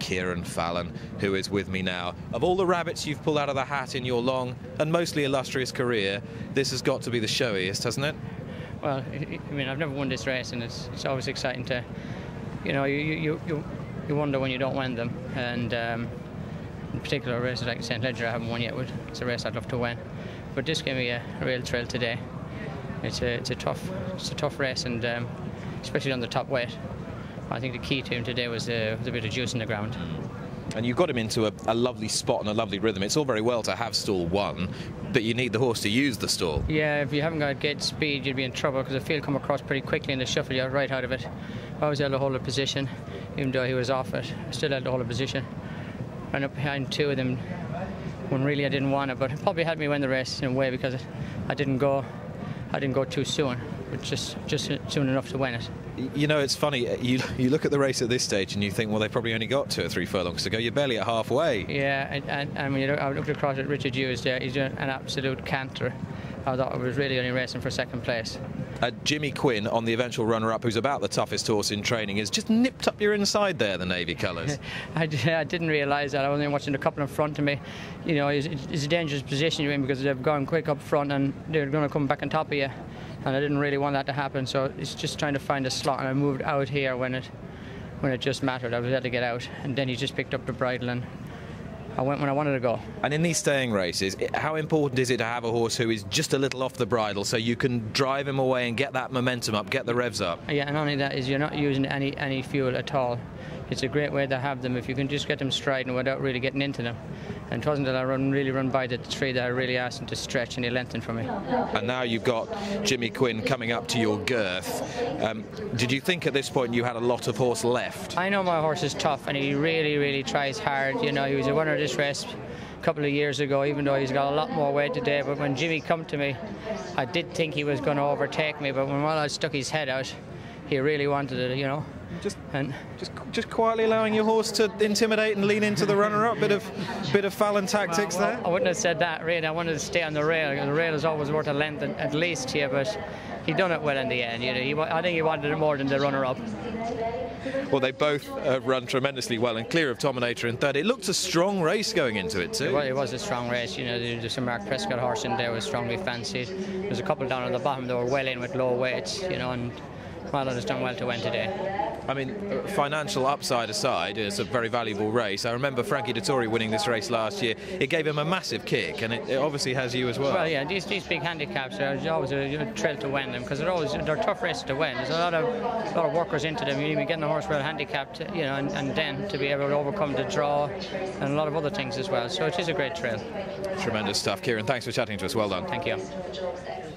Kieren Fallon, who is with me now. Of all the rabbits you've pulled out of the hat in your long and mostly illustrious career, this has got to be the showiest, hasn't it? Well, I mean, I've never won this race, and it's, it's always exciting to, you know, you, you, you, you wonder when you don't win them. And um, in particular, races like St. Leger, I haven't won yet. It's a race I'd love to win. But this gave me a, real thrill today. It's a, it's a tough, it's a tough race, and um, especially on the top weight. I think the key to him today was, uh, was a bit of juice in the ground. And you got him into a, a, lovely spot and a lovely rhythm. It's all very well to have stall one, but you need the horse to use the stall. Yeah, if you haven't got gate speed, you'd be in trouble because the field come across pretty quickly and they shuffle You're right out of it. I was able to hold a position, even though he was off it. I still had to hold a position. Ran up behind two of them when really I didn't want it, but it probably had me win the race in a way because I didn't go, I didn't go too soon, but just just soon enough to win it. You know, it's funny. Uh, you you look at the race at this stage and you think, well, they probably only got two or three furlongs to go. You're barely at halfway. Yeah, and, and, and when you look, I looked across at Richard Hughes there. He's an absolute canter. I thought I was really only racing for second place. Uh, Jimmy Quinn on the eventual runner-up, who's about the toughest horse in training, has just nipped up your inside there, the navy colours. I, I, didn't realise that. I was only watching a couple in front of me. You know, it's, it's a dangerous position you're in because they've gone quick up front and they're going to come back on top of you. And I didn't really want that to happen, so it's just trying to find a slot. And I moved out here when it when it just mattered. I was able to get out, and then he just picked up the bridle and I went when I wanted to go. And in these staying races, how important is it to have a horse who is just a little off the bridle so you can drive him away and get that momentum up, get the revs up? Yeah, and only that is you're not using any any fuel at all. It's a great way to have them if you can just get them striding without really getting into them. And it wasn't that I run, really run by the tree that I really asked him to stretch and he lengthened for me. And now you've got Jimmy Quinn coming up to your girth. Um, did you think at this point you had a lot of horse left? I know my horse is tough and he really, really tries hard. You know, he was a winner of this race a couple of years ago, even though he's got a lot more weight today. But when Jimmy come to me, I did think he was going to overtake me. But when I stuck his head out, he really wanted it, you know. Just and just just quietly allowing your horse to intimidate and lean into the runner-up. bit of bit of Fallon tactics well, well, there. I wouldn't have said that. Really, I wanted to stay on the rail. The rail is always worth a length at least here, but he done it well in the end. You know, he, I think he wanted it more than the runner-up. Well, they both uh, run tremendously well and clear of Tominator in third. It looked a strong race going into it too. It was, it was a strong race. You know, there's a Mark Prescott horse in there was strongly fancied. There's a couple down at the bottom that were well in with low weights. You know, and Marlon has done well to win today. I mean, uh, financial upside aside, it's a very valuable race. I remember Frankie Dettori winning this race last year. It gave him a massive kick, and it, it obviously has you as well. Well, yeah, these, these big handicaps are always a, a thrill to win them because they're always they're tough races to win. There's a lot of a lot of workers into them. You need to be getting the horse well handicapped, you know, and, and then to be able to overcome the draw and a lot of other things as well. So it is a great thrill. Tremendous stuff, Kieren. Thanks for chatting to us. Well done. Thank you.